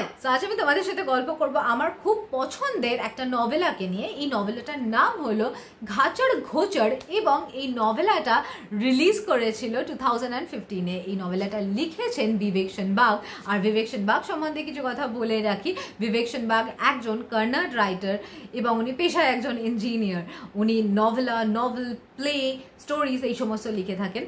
High তো আজ আমি তোমাদের সাথে গল্প করব আমার খুব পছন্দের একটা নভেলাকে নিয়ে। এই নভেলাটার নাম হলো ঘাচর ঘোচর এবং এই নভেলাটা রিলিজ করেছিল টু থাউজেন্ড অ্যান্ড ফিফটিনে। এই নভেলাটা লিখেছেন বিবেক সেনবাগ আর বিবেক সেনবাগ সম্বন্ধে কিছু কথা বলে রাখি। বিবেক সেনবাগ একজন কর্নাড রাইটার এবং উনি পেশায় একজন ইঞ্জিনিয়ার। উনি নভেলা, নভেল, প্লে, স্টোরিজ এই সমস্ত লিখে থাকেন।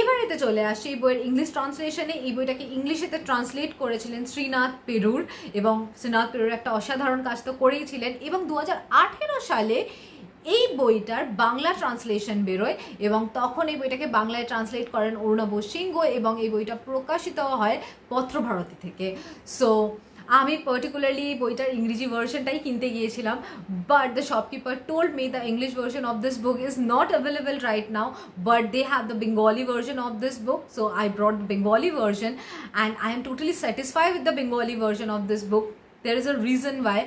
এবারেতে চলে আসছি এই বইয়ের ইংলিশ ট্রান্সলেশনে। এই বইটাকে ইংলিশেতে ট্রান্সলেট করেছিলেন শ্রীনাথ পেরুর এবং শ্রীনাথ পেরুর একটা অসাধারণ কাজ তো করেইছিলেন এবং দু হাজার আঠেরো সালে এই বইটার বাংলা ট্রান্সলেশন বেরোয় এবং তখন এই বইটাকে বাংলায় ট্রান্সলেট করেন অরুণাব সিংহ এবং এই বইটা প্রকাশিত হয় পত্রভারতী থেকে। সো আমি পার্টিকুলারলি বইটার ইংরেজি ভার্সনটাই কিনতে গিয়েছিলাম but the shopkeeper told me the English version of this book is not available right now but they have the Bengali version of this book so I the Bengali version and I am totally satisfy with the Bengali version of this book there is a reason why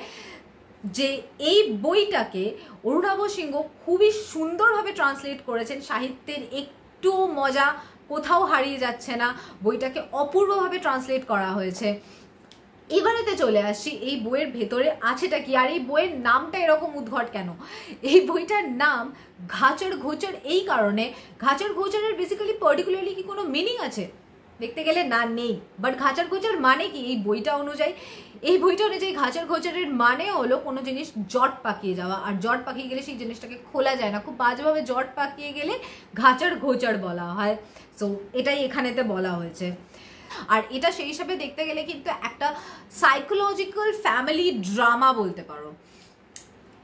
যে এই বইটাকে অরুণাভ সিংহ খুবই সুন্দরভাবে translate করেছেন, সাহিত্যের একটু মজা কোথাও হারিয়ে যাচ্ছে না, বইটাকে অপূর্বভাবে ট্রান্সলেট করা হয়েছে। এবারেতে চলে আসছি এই বইয়ের ভেতরে আছেটা কি? আর এই বইয়ের নামটা এরকম উদ্ঘট কেন? এই বইটার নাম ঘাচর ঘোচর, এই কারণে ঘাচর ঘোচরের বেসিক্যালি পার্টিকুলারলি কি কোনো মিনিং আছে? দেখতে গেলে না, নেই। বাট ঘাচর ঘোচর মানে কি? এই বইটা অনুযায়ী, এই বইটা অনুযায়ী ঘাচর ঘোচরের মানে হলো কোনো জিনিস জট পাকিয়ে যাওয়া। আর জট পাকিয়ে গেলে সেই জিনিসটাকে খোলা যায় না। খুব বাজেভাবে জট পাকিয়ে গেলে ঘাচর ঘোচর বলা হয়। সো এটাই এখানেতে বলা হয়েছে। আর এটা সেই হিসাবে দেখতে গেলে কিন্তু একটা সাইকোলজিক্যাল ফ্যামিলি ড্রামা বলতে পারো।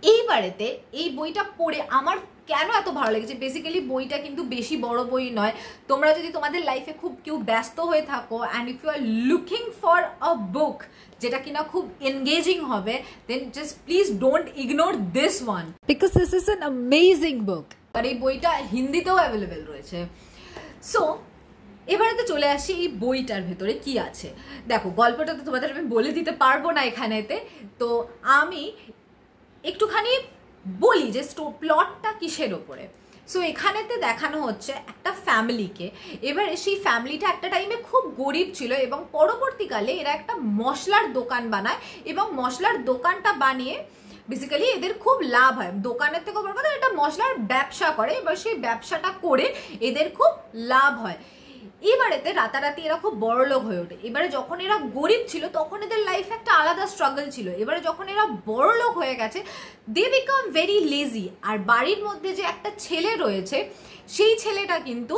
এইবারেতে এই বইটা পড়ে আমার কেন এত ভালো লেগেছে? বেসিক্যালি বইটা কিন্তু বেশি বড় বই নয়। তোমরা যদি তোমাদের লাইফে খুব কেউ ব্যস্ত হয়ে থাকো and if you are looking for a book যেটা কিনা খুব এনগেজিং হবে then just please don't ignore this one because this is an amazing book আর এই বইটা হিন্দিতেও অ্যাভেলেবেল রয়েছে। সো এবারে তো চলে আসি এই বইটার ভেতরে কি আছে। দেখো, গল্পটা তো তোমাদের আমি বলে দিতে পারব না এখানেতে। তো আমি একটুখানি বলি যে স্টো প্লটটা কিসের ওপরে? সো এখানেতে দেখানো হচ্ছে একটা ফ্যামিলিকে এবারে সেই ফ্যামিলিটা একটা টাইমে খুব গরিব ছিল এবং পরবর্তীকালে এরা একটা মশলার দোকান বানায় এবং মশলার দোকানটা বানিয়ে বেসিক্যালি এদের খুব লাভ হয়। দোকানের থেকে কথা, এটা মশলার ব্যবসা করে। এবার সেই ব্যবসাটা করে এদের খুব লাভ হয়। এবারেতে রাতারাতি এরা খুব বড় লোক হয়ে ওঠে। এবারে যখন এরা গরিব ছিল, তখন এদের লাইফে একটা আলাদা স্ট্রাগল ছিল। এবারে যখন এরা বড় লোক হয়ে গেছে দে বিকাম ভেরি লেজি আর বাড়ির মধ্যে যে একটা ছেলে রয়েছে, সেই ছেলেটা কিন্তু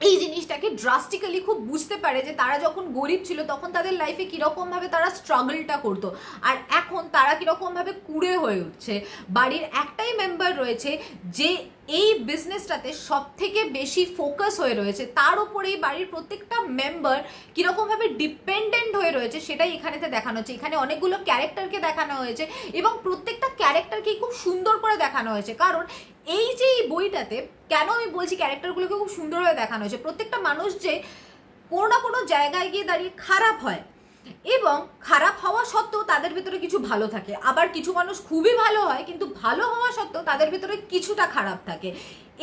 এই জিনিসটাকে ড্রাস্টিক্যালি খুব বুঝতে পারে যে তারা যখন গরিব ছিল, তখন তাদের লাইফে কীরকমভাবে তারা স্ট্রাগলটা করতো। আর এখন তারা কীরকমভাবে কুড়ে হয়ে উঠছে। বাড়ির একটাই মেম্বার রয়েছে যে এই বিজনেসটাতে সব থেকে বেশি ফোকাস হয়ে রয়েছে, তার উপরেই বাড়ির প্রত্যেকটা মেম্বার কীরকমভাবে ডিপেন্ডেন্ট হয়ে রয়েছে সেটাই এখানেতে দেখানো হচ্ছে। এখানে অনেকগুলো ক্যারেক্টারকে দেখানো হয়েছে এবং প্রত্যেকটা ক্যারেক্টারকে খুব সুন্দর করে দেখানো হয়েছে। কারণ এই যে এই বইটাতে কেন আমি বলছি ক্যারেক্টারগুলোকে খুব সুন্দরভাবে দেখানো হয়েছে? প্রত্যেকটা মানুষ যে কোনো না কোনো জায়গায় গিয়ে দাঁড়িয়ে খারাপ হয়। এবং খারাপ হওয়া সত্ত্বেও তাদের ভিতরে কিছু ভালো থাকে। আবার কিছু মানুষ খুবই ভালো হয়, কিন্তু ভালো হওয়া সত্ত্বেও তাদের ভিতরে কিছুটা খারাপ থাকে।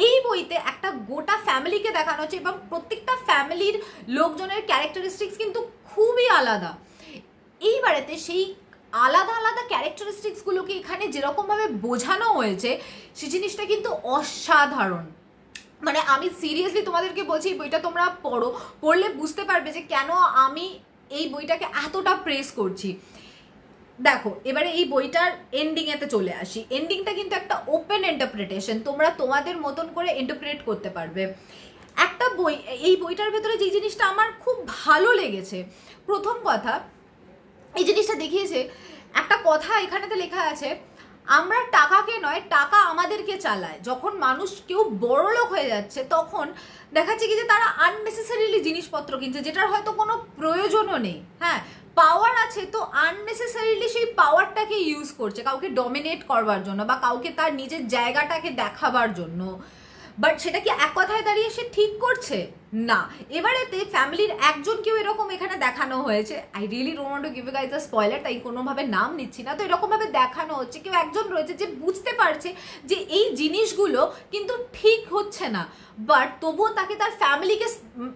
এই বইতে একটা গোটা ফ্যামিলিকে দেখানো হচ্ছে এবং প্রত্যেকটা ফ্যামিলির লোকজনের ক্যারেক্টারিস্টিক্স কিন্তু খুবই আলাদা। এইবারেতে সেই আলাদা আলাদা ক্যারেক্টারিস্টিক্সগুলোকে এখানে যেরকমভাবে বোঝানো হয়েছে, সে জিনিসটা কিন্তু অসাধারণ। মানে আমি সিরিয়াসলি তোমাদেরকে বলছি বইটা তোমরা পড়ো, পড়লে বুঝতে পারবে যে কেন আমি এই বইটাকে এতটা প্রেস করছি। দেখো, এবারে এই বইটার এন্ডিংয়েতে চলে আসি। এন্ডিংটা কিন্তু একটা ওপেন ইন্টারপ্রিটেশন তোমরা তোমাদের মতন করে ইন্টারপ্রেট করতে পারবে। একটা বই, এই বইটার ভেতরে যে জিনিসটা আমার খুব ভালো লেগেছে, প্রথম কথা, এই জিনিসটা দেখিয়েছে, একটা কথা এখানেতে লেখা আছে আমরা টাকাকে নয়, টাকা আমাদেরকে চালায়। যখন মানুষ কেউ বড় লোক হয়ে যাচ্ছে, তখন দেখাচ্ছে কি যে তারা আননেসেসারিলি জিনিসপত্র কিনছে, যেটার হয়তো কোনো প্রয়োজনও নেই। হ্যাঁ পাওয়ার আছে তো আননেসেসারিলি সেই পাওয়ারটাকে ইউজ করছে, কাউকে ডমিনেট করবার জন্য বা কাউকে তার নিজের জায়গাটাকে দেখাবার জন্য। বাট সেটা কি এক কথায় দাঁড়িয়ে সে ঠিক করছে? না এবারেতে ফ্যামিলির একজন কেউ এরকম এখানে দেখানো হয়েছে। I really don't want to give guys the spoiler তাই কোনোভাবে নাম নিচ্ছি না। তো এরকমভাবে দেখানো হচ্ছে, কেউ একজন রয়েছে যে বুঝতে পারছে যে এই জিনিসগুলো কিন্তু ঠিক হচ্ছে না। বাট তবুও তাকে তার ফ্যামিলিকে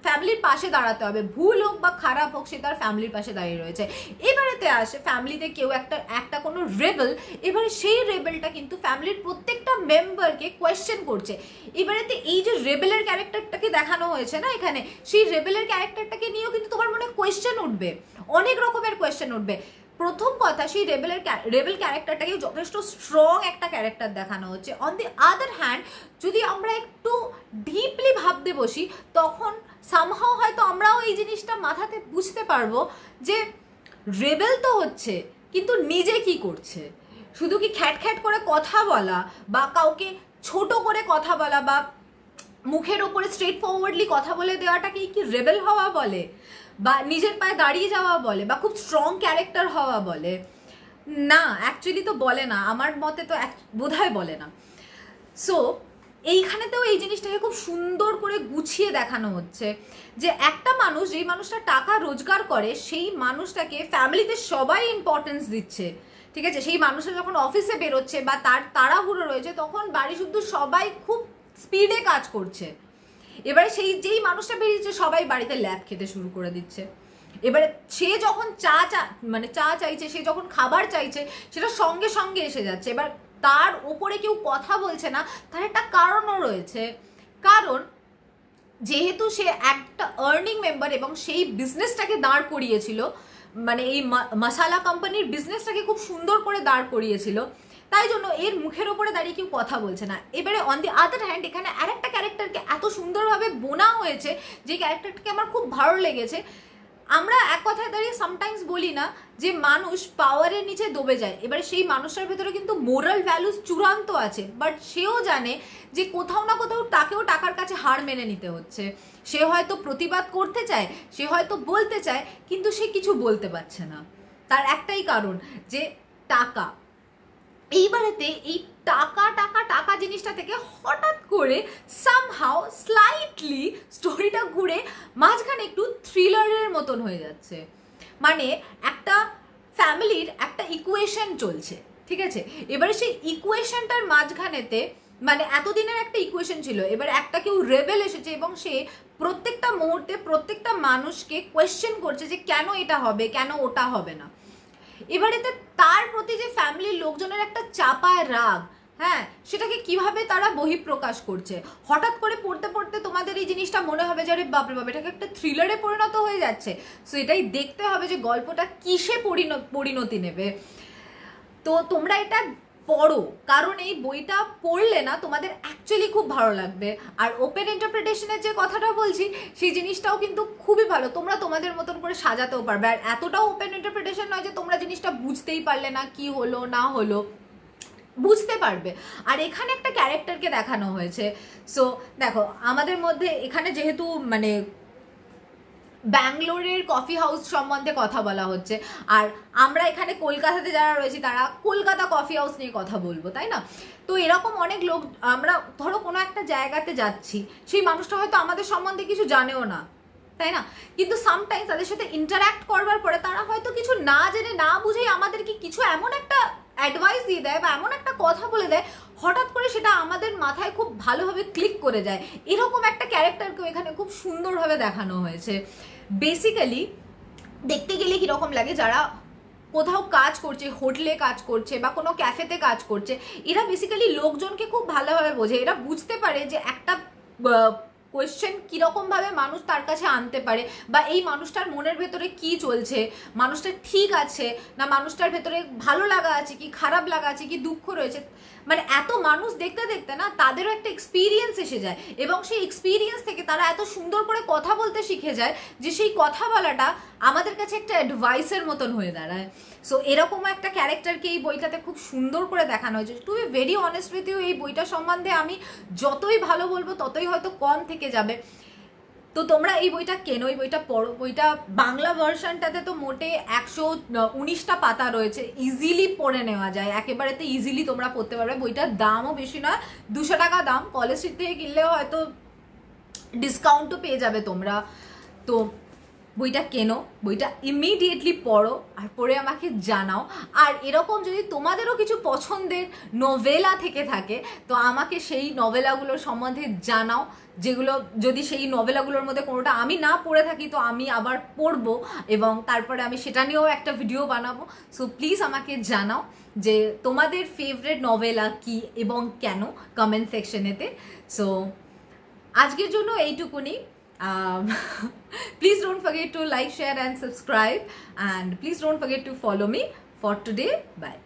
ফ্যামিলির পাশে দাঁড়াতে হবে। ভুল হোক বা খারাপ হোক, সে তার ফ্যামিলির পাশে দাঁড়িয়ে রয়েছে। এবারেতে আসে ফ্যামিলিতে কেউ একটা একটা কোনো রেবেল এবারে সেই রেবেলটা কিন্তু ফ্যামিলির প্রত্যেকটা মেম্বারকে কোয়েশ্চেন করছে। এবারেতে এই যে রেবেলের ক্যারেক্টারটাকে দেখানো হয়েছে না এখানে? সেই রেবেলের ক্যারেক্টারটাকে নিয়েও কিন্তু তোমার মনে কোয়েশ্চেন উঠবে। অনেক রকমের কোয়েশ্চেন উঠবে। প্রথম কথা, সেই রেবেলের রেবেল ক্যারেক্টারটাকে যথেষ্ট স্ট্রং একটা ক্যারেক্টার দেখানো হচ্ছে। অন দি আদার হ্যান্ড যদি আমরা একটু ডিপলি ভাবতে বসি, তখন সামহাও হয়তো আমরাও এই জিনিসটা মাথাতে বুঝতে পারব যে রেবেল তো হচ্ছে, কিন্তু নিজে কি করছে? শুধু কি খ্যাট খ্যাট করে কথা বলা বা কাউকে ছোট করে কথা বলা বা মুখের ওপরে স্ট্রেট ফরওয়ার্ডলি কথা বলে দেওয়াটাকে কি রেবেল হওয়া বলে? বা নিজের পায়ে দাঁড়িয়ে যাওয়া বলে? বা খুব স্ট্রং ক্যারেক্টার হওয়া বলে? না অ্যাকচুয়ালি তো বলে না। আমার মতে তো বোধহয় বলে না। সো এইখানেতেও এই জিনিসটাকে খুব সুন্দর করে গুছিয়ে দেখানো হচ্ছে যে একটা মানুষ, যেই মানুষটা টাকা রোজগার করে, সেই মানুষটাকে ফ্যামিলিতে সবাই ইম্পর্টেন্স দিচ্ছে। ঠিক আছে? সেই মানুষটা যখন অফিসে বেরোচ্ছে বা তার তাড়াহুড়ো রয়েছে, তখন বাড়ি শুদ্ধ সবাই খুব স্পিডে কাজ করছে। এবারে সেই যেই মানুষটা বেরিয়েছে, সবাই বাড়িতে ল্যাব খেতে শুরু করে দিচ্ছে। এবারে সে যখন চা চা মানে চা চাইছে, সে যখন খাবার চাইছে, সেটা সঙ্গে সঙ্গে এসে যাচ্ছে। এবার তার ওপরে কেউ কথা বলছে না, তার একটা কারণও রয়েছে। কারণ যেহেতু সে একটা আর্নিং মেম্বার এবং সেই বিজনেসটাকে দাঁড় করিয়েছিল মানে এই মশালা কোম্পানির বিজনেসটাকে খুব সুন্দর করে দাঁড় করিয়েছিল তাই জন্য এর মুখের ওপরে দাঁড়িয়ে কেউ কথা বলছে না। এবারে অন দি আদার হ্যান্ড এখানে আরেকটা ক্যারেক্টারকে এত সুন্দরভাবে বোনা হয়েছে, যে ক্যারেক্টারটাকে আমার খুব ভালো লেগেছে। আমরা এক কথায় দাঁড়িয়ে সামটাইমস বলি না যে মানুষ পাওয়ারের নিচে দবে যায়। এবারে সেই মানুষটার ভেতরে কিন্তু মোরাল ভ্যালুস চূড়ান্ত আছে বাট সেও জানে যে কোথাও না কোথাও তাকেও টাকার কাছে হার মেনে নিতে হচ্ছে। সে হয়তো প্রতিবাদ করতে চায়, সে হয়তো বলতে চায়, কিন্তু সে কিছু বলতে পারছে না। তার একটাই কারণ যে টাকা। এইবারেতে এই টাকা টাকা টাকা জিনিসটা থেকে হঠাৎ করে সামহাও স্লাইটলি স্টোরিটা ঘুরে মাঝখানে একটু থ্রিলারের মতন হয়ে যাচ্ছে। মানে একটা ফ্যামিলির একটা ইকুয়েশন চলছে, ঠিক আছে? এবারে সেই ইকুয়েশনটার মাঝখানেতে মানে এতদিনের একটা ইকুয়েশন ছিল, এবার একটা কেউ রেবেল এসেছে এবং সে প্রত্যেকটা মুহূর্তে প্রত্যেকটা মানুষকে কোয়েশ্চেন করছে যে কেন এটা হবে, কেন ওটা হবে না। এবারেতে তার প্রতি যে ফ্যামিলির লোকজনের একটা চাপায় রাগ হ্যাঁ সেটাকে কীভাবে তারা বহিঃপ্রকাশ করছে? হঠাৎ করে পড়তে পড়তে তোমাদের এই জিনিসটা মনে হবে যে, আরে বাপরে বাপ, এটাকে একটা থ্রিলারে পরিণত হয়ে যাচ্ছে। সো এটাই দেখতে হবে যে গল্পটা কিসে পরিণতি নেবে। তো তোমরা এটা পড়ো কারণ এই বইটা পড়লে না তোমাদের অ্যাকচুয়ালি খুব ভালো লাগবে। আর ওপেন ইন্টারপ্রিটেশনের যে কথাটা বলছি, সেই জিনিসটাও কিন্তু খুবই ভালো। তোমরা তোমাদের মতন করে সাজাতেও পারবে। আর এতটাও ওপেন ইন্টারপ্রিটেশন নয় যে তোমরা জিনিসটা বুঝতেই পারলে না কি হলো, না হলো। বুঝতে পারবে। আর এখানে একটা ক্যারেক্টারকে দেখানো হয়েছে। সো দেখো, আমাদের মধ্যে এখানে যেহেতু মানে ব্যাঙ্গলোরের কফি হাউস সম্বন্ধে কথা বলা হচ্ছে। আর আমরা এখানে কলকাতাতে যারা রয়েছি, তারা কলকাতা কফি হাউস নিয়ে কথা বলব, তাই না? তো এরকম অনেক লোক, আমরা ধরো কোনো একটা জায়গাতে যাচ্ছি, সেই মানুষটা হয়তো আমাদের সম্বন্ধে কিছু জানেও না, তাই না? কিন্তু সামটাইমস তাদের সাথে ইন্টারাক্ট করবার পরে তারা হয়তো কিছু না জেনে, না বুঝেই আমাদেরকে কিছু এমন একটা অ্যাডভাইস দিয়ে দেয় বা এমন একটা কথা বলে দেয়, হঠাৎ করে সেটা আমাদের মাথায় খুব ভালোভাবে ক্লিক করে যায়। এরকম একটা ক্যারেক্টারকেও এখানে খুব সুন্দরভাবে দেখানো হয়েছে। বেসিক্যালি দেখতে গেলে কীরকম লাগে যারা কোথাও কাজ করছে, হোটেলে কাজ করছে বা কোনো ক্যাফেতে কাজ করছে, এরা বেসিক্যালি লোকজনকে খুব ভালোভাবে বোঝে। এরা বুঝতে পারে যে একটা কোয়েশ্চেন কীরকমভাবে মানুষ তার কাছে আনতে পারে বা এই মানুষটার মনের ভেতরে কি চলছে, মানুষটা ঠিক আছে না মানুষটার ভেতরে ভালো লাগা আছে কি খারাপ লাগা আছে কি দুঃখ রয়েছে মানে এত মানুষ দেখতে দেখতে না তাদেরও একটা এক্সপিরিয়েন্স এসে যায় এবং সেই এক্সপিরিয়েন্স থেকে তারা এত সুন্দর করে কথা বলতে শিখে যায় যে সেই কথা বলাটা আমাদের কাছে একটা অ্যাডভাইসের মতন হয়ে দাঁড়ায়। সো এরকম একটা ক্যারেক্টারকে এই বইটাতে খুব সুন্দর করে দেখানো হয়েছে। To be very honest with you এই বইটা সম্বন্ধে আমি যতই ভালো বলব, ততই হয়তো কম থেকে যাবে। তো তোমরা এই বইটা কেনো, এই বইটা পড়ো? বইটা বাংলা ভার্সনটাতে তো মোটে একশো উনিশটা পাতা রয়েছে। ইজিলি পড়ে নেওয়া যায়। একেবারেতে ইজিলি তোমরা পড়তে পারবে। বইটার দামও বেশি নয়, দুশো টাকা দাম। কলেজ স্ট্রিট থেকে কিনলেও হয়তো ডিসকাউন্টও পেয়ে যাবে তোমরা। তো বইটা কেনো? বইটা ইমিডিয়েটলি পড়ো আর পড়ে আমাকে জানাও। আর এরকম যদি তোমাদেরও কিছু পছন্দের নভেলা থেকে থাকে, তো আমাকে সেই নভেলাগুলোর সম্বন্ধে জানাও। যেগুলো যদি সেই নভেলাগুলোর মধ্যে কোনোটা আমি না পড়ে থাকি তো আমি আবার পড়ব এবং তারপরে আমি সেটা নিয়েও একটা ভিডিও বানাবো। সো প্লিজ আমাকে জানাও যে তোমাদের ফেভারেট নভেলা কি এবং কেন কমেন্ট সেকশনেতে সো আজকের জন্য এইটুকুনি। Um, please don't forget to like share and subscribe and please don't forget to follow me for today. Bye.